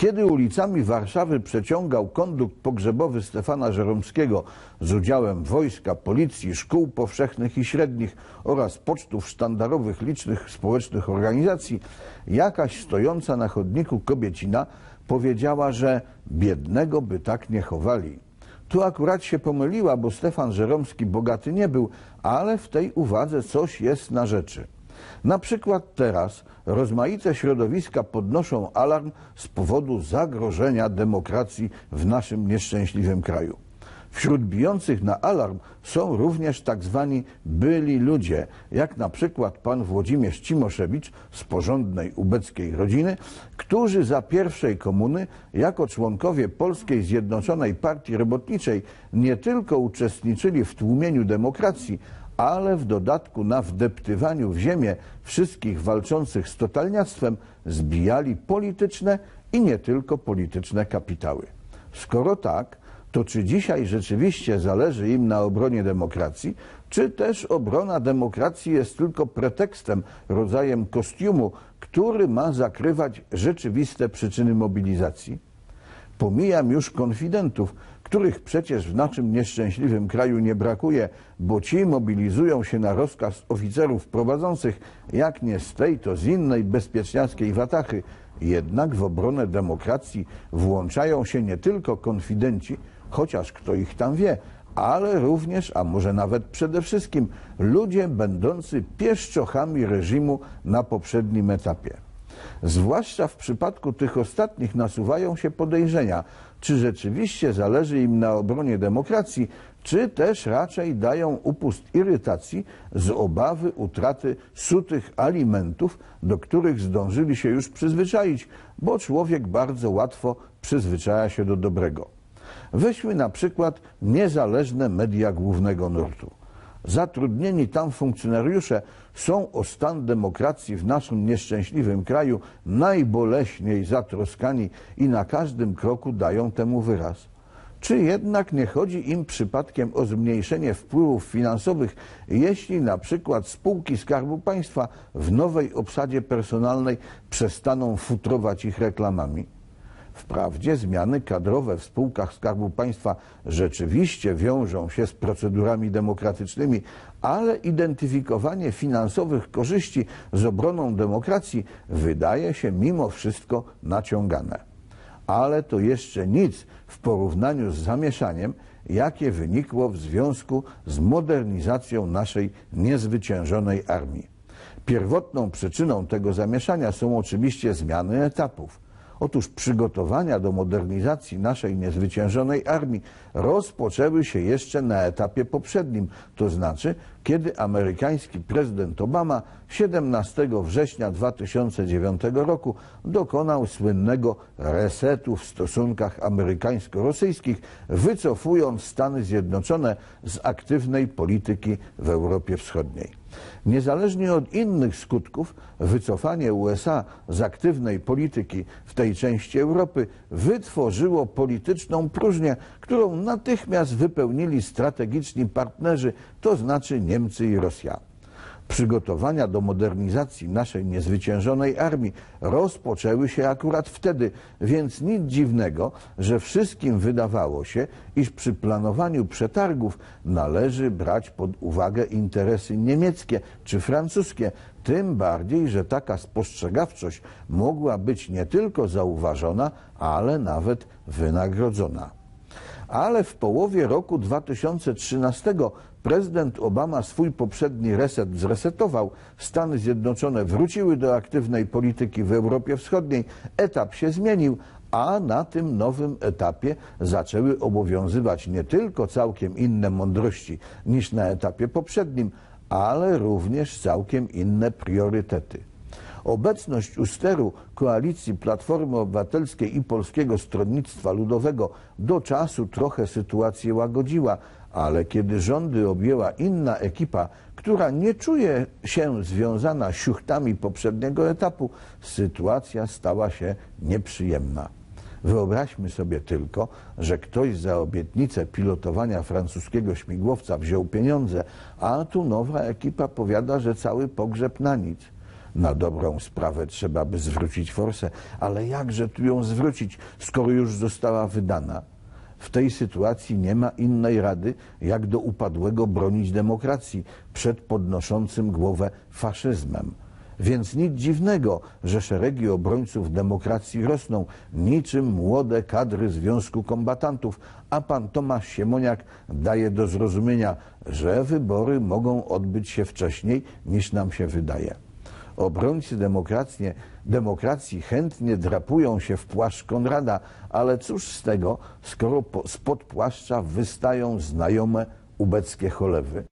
Kiedy ulicami Warszawy przeciągał kondukt pogrzebowy Stefana Żeromskiego z udziałem wojska, policji, szkół powszechnych i średnich oraz pocztów sztandarowych licznych społecznych organizacji, jakaś stojąca na chodniku kobiecina powiedziała, że biednego by tak nie chowali. Tu akurat się pomyliła, bo Stefan Żeromski bogaty nie był, ale w tej uwadze coś jest na rzeczy. Na przykład teraz rozmaite środowiska podnoszą alarm z powodu zagrożenia demokracji w naszym nieszczęśliwym kraju. Wśród bijących na alarm są również tak zwani byli ludzie, jak na przykład pan Włodzimierz Cimoszewicz z porządnej ubeckiej rodziny, którzy za pierwszej komuny jako członkowie Polskiej Zjednoczonej Partii Robotniczej nie tylko uczestniczyli w tłumieniu demokracji, ale w dodatku na wdeptywaniu w ziemię wszystkich walczących z totalniactwem zbijali polityczne i nie tylko polityczne kapitały. Skoro tak, to czy dzisiaj rzeczywiście zależy im na obronie demokracji, czy też obrona demokracji jest tylko pretekstem, rodzajem kostiumu, który ma zakrywać rzeczywiste przyczyny mobilizacji? Pomijam już konfidentów, których przecież w naszym nieszczęśliwym kraju nie brakuje, bo ci mobilizują się na rozkaz oficerów prowadzących, jak nie z tej, to z innej bezpieczniackiej watachy. Jednak w obronę demokracji włączają się nie tylko konfidenci, chociaż kto ich tam wie, ale również, a może nawet przede wszystkim, ludzie będący pieszczochami reżimu na poprzednim etapie. Zwłaszcza w przypadku tych ostatnich nasuwają się podejrzenia, czy rzeczywiście zależy im na obronie demokracji, czy też raczej dają upust irytacji z obawy utraty sutych alimentów, do których zdążyli się już przyzwyczaić, bo człowiek bardzo łatwo przyzwyczaja się do dobrego. Weźmy na przykład niezależne media głównego nurtu. Zatrudnieni tam funkcjonariusze są o stan demokracji w naszym nieszczęśliwym kraju najboleśniej zatroskani i na każdym kroku dają temu wyraz. Czy jednak nie chodzi im przypadkiem o zmniejszenie wpływów finansowych, jeśli na przykład spółki Skarbu Państwa w nowej obsadzie personalnej przestaną futrować ich reklamami? Wprawdzie zmiany kadrowe w spółkach Skarbu Państwa rzeczywiście wiążą się z procedurami demokratycznymi, ale identyfikowanie finansowych korzyści z obroną demokracji wydaje się mimo wszystko naciągane. Ale to jeszcze nic w porównaniu z zamieszaniem, jakie wynikło w związku z modernizacją naszej niezwyciężonej armii. Pierwotną przyczyną tego zamieszania są oczywiście zmiany etapów. Otóż przygotowania do modernizacji naszej niezwyciężonej armii rozpoczęły się jeszcze na etapie poprzednim, to znaczy kiedy amerykański prezydent Obama 17 września 2009 roku dokonał słynnego resetu w stosunkach amerykańsko-rosyjskich, wycofując Stany Zjednoczone z aktywnej polityki w Europie Wschodniej. Niezależnie od innych skutków, wycofanie USA z aktywnej polityki w tej części Europy wytworzyło polityczną próżnię, którą natychmiast wypełnili strategiczni partnerzy, to znaczy Niemcy i Rosja. Przygotowania do modernizacji naszej niezwyciężonej armii rozpoczęły się akurat wtedy, więc nic dziwnego, że wszystkim wydawało się, iż przy planowaniu przetargów należy brać pod uwagę interesy niemieckie czy francuskie, tym bardziej, że taka spostrzegawczość mogła być nie tylko zauważona, ale nawet wynagrodzona ale w połowie roku 2013 prezydent Obama swój poprzedni reset zresetował. Stany Zjednoczone wróciły do aktywnej polityki w Europie Wschodniej. Etap się zmienił, a na tym nowym etapie zaczęły obowiązywać nie tylko całkiem inne mądrości niż na etapie poprzednim, ale również całkiem inne priorytety. Obecność u steru koalicji Platformy Obywatelskiej i Polskiego Stronnictwa Ludowego do czasu trochę sytuację łagodziła, ale kiedy rządy objęła inna ekipa, która nie czuje się związana siuchtami poprzedniego etapu, sytuacja stała się nieprzyjemna. Wyobraźmy sobie tylko, że ktoś za obietnicę pilotowania francuskiego śmigłowca wziął pieniądze, a tu nowa ekipa powiada, że cały pogrzeb na nic. Na dobrą sprawę trzeba by zwrócić forsę, ale jakże tu ją zwrócić, skoro już została wydana? W tej sytuacji nie ma innej rady, jak do upadłego bronić demokracji przed podnoszącym głowę faszyzmem. Więc nic dziwnego, że szeregi obrońców demokracji rosną niczym młode kadry Związku Kombatantów, a pan Tomasz Siemoniak daje do zrozumienia, że wybory mogą odbyć się wcześniej niż nam się wydaje. Obrońcy demokracji, chętnie drapują się w płaszcz Konrada, ale cóż z tego, skoro po, spod płaszcza wystają znajome ubeckie cholewy.